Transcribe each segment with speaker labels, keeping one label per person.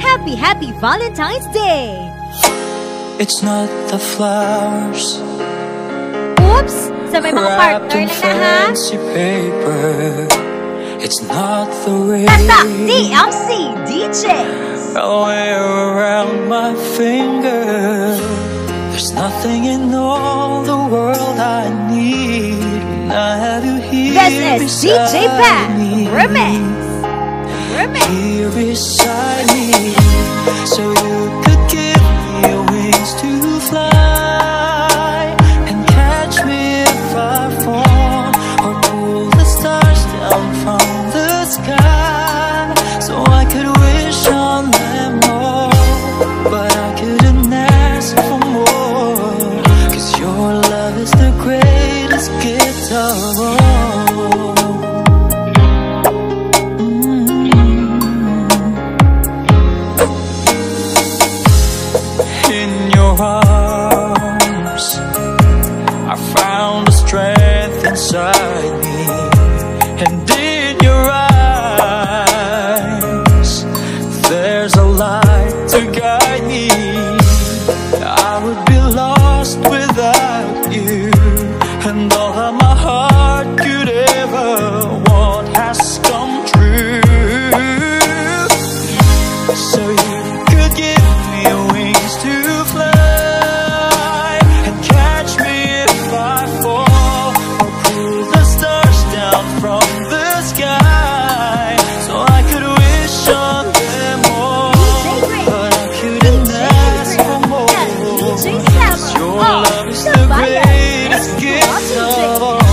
Speaker 1: Happy happy Valentine's Day!
Speaker 2: It's not the flowers
Speaker 1: Oops! Sa may mga partner
Speaker 2: in
Speaker 1: na ha?
Speaker 2: paper. It's not the rain
Speaker 1: Tata! TMC DJ!
Speaker 2: Wear around my finger. There's nothing in all the world I need when I have you here
Speaker 1: This is DJ
Speaker 2: Phat.
Speaker 1: Remix! Remix!
Speaker 2: Here beside me, so you could give me a wings to fly me, and in your eyes, there's a light to guide me. I would be lost without you, and all that my heart could ever want has come true. So you your love is
Speaker 1: the Bayan
Speaker 2: greatest gift of all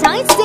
Speaker 2: 想一起。